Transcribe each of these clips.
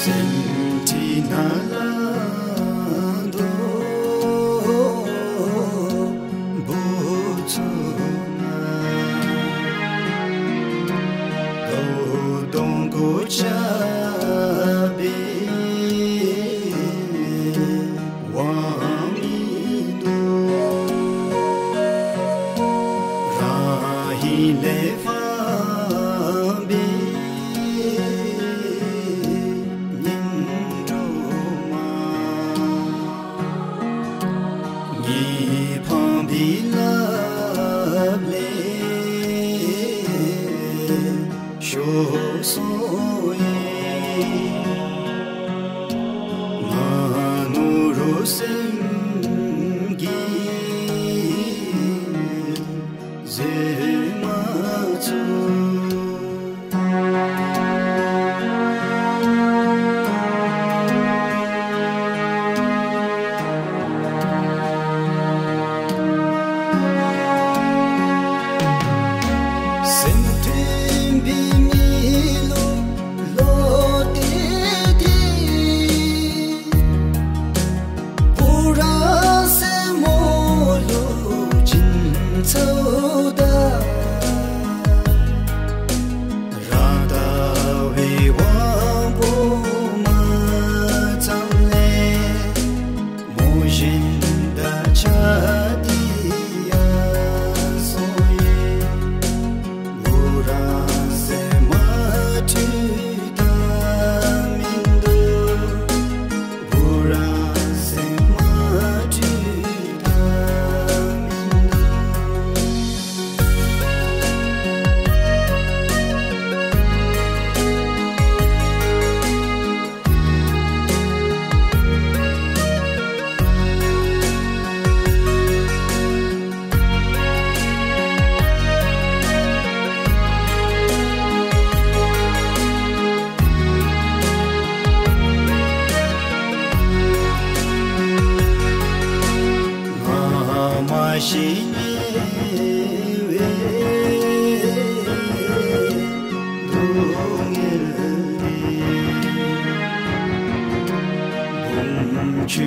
Senthina Lado Satsang with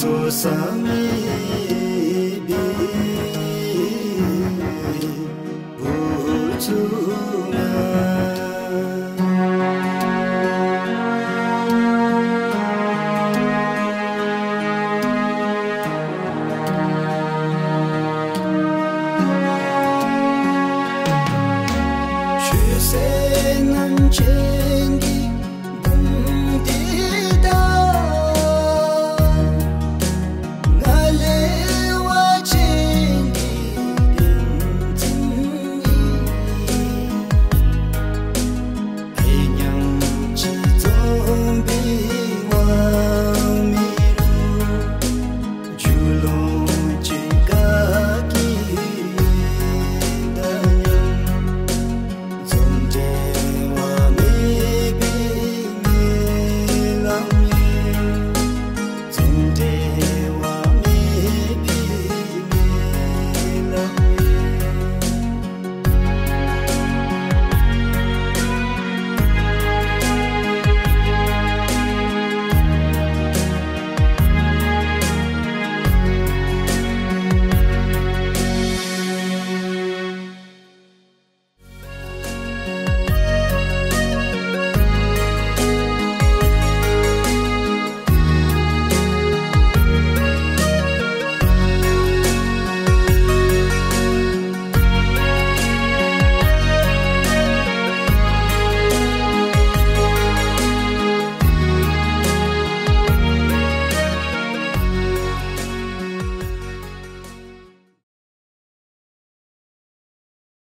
Sami Puju